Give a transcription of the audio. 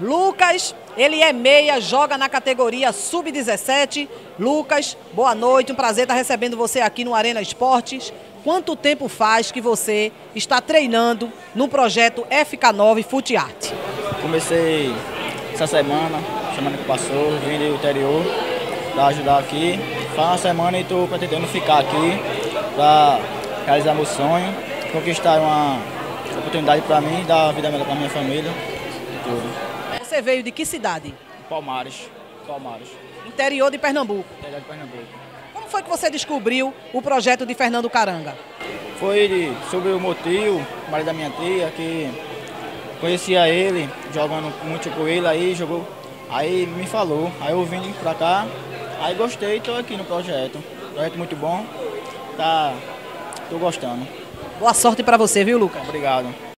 Lucas, ele é meia, joga na categoria sub-17. Lucas, boa noite, um prazer estar recebendo você aqui no Arena Esportes. Quanto tempo faz que você está treinando no projeto FK9 Fute Art? Comecei essa semana, semana que passou, vim do interior para ajudar aqui. Faz uma semana e estou pretendendo ficar aqui para realizar meu sonho, conquistar uma oportunidade para mim, dar a vida melhor para minha família e tudo. Você veio de que cidade? Palmares. Palmares. Interior de Pernambuco. Interior de Pernambuco. Como foi que você descobriu o projeto de Fernando Caranga? Foi sobre o motivo, o marido da minha tia, que conhecia ele, jogando muito com ele, aí jogou. Aí me falou, aí eu vim pra cá, aí gostei, tô aqui no projeto. Projeto muito bom, tá. tô gostando. Boa sorte para você, viu, Lucas? Obrigado.